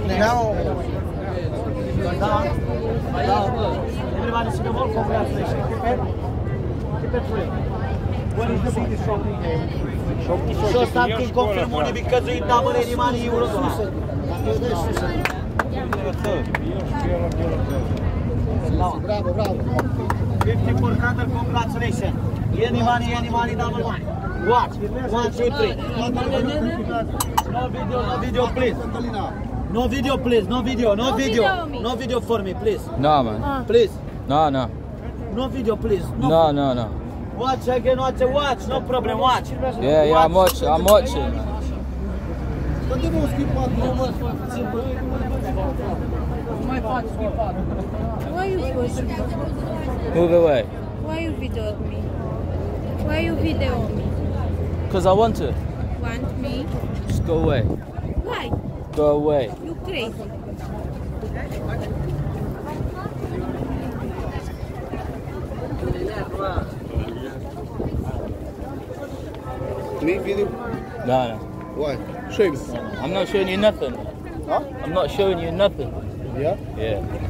Now. Everybody see the ball. Congratulations. Keep it. Keep it free. What is the biggest shock in game? Show something confirm money because you double any money euro dollar. bravo, bravo. 50 for Qatar, congratulations. Any money, any money, double money. Watch. One, two, three. No video, no video, please. No video, please. No video, no No video. video. No video for me, please. No, man. Ah. Please. No, no. No video, please. No. No, no, no. Watch again, watch, watch. No problem, watch. Yeah, yeah, I'm watching. I'm watching. Watching part My father sweep out Why you push me? Move away. Why you videoed me? Why you video me? Because I want to. Want me? Just go away. Why? Go away. You crazy? Me video? No, no. Why? Show me. I'm not showing you nothing. Huh? I'm not showing you nothing. Yeah? Yeah.